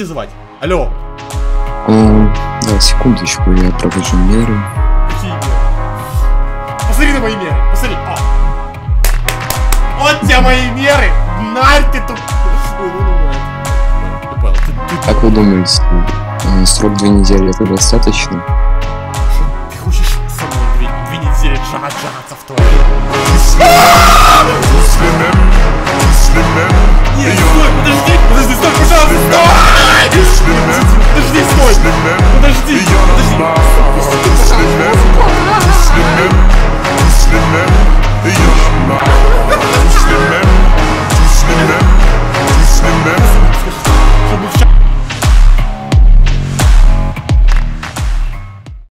звать? Алло. А, да, секундочку, я провожу меры. Какие меры? Посмотри на мои меры. Посмотри. А. Вот тебе мои меры. Нарь ты тут. Ты, ты- Как вы думаете, э, срок две недели это достаточно? ты хочешь со мной две, две недели джага джагаться в туалет? small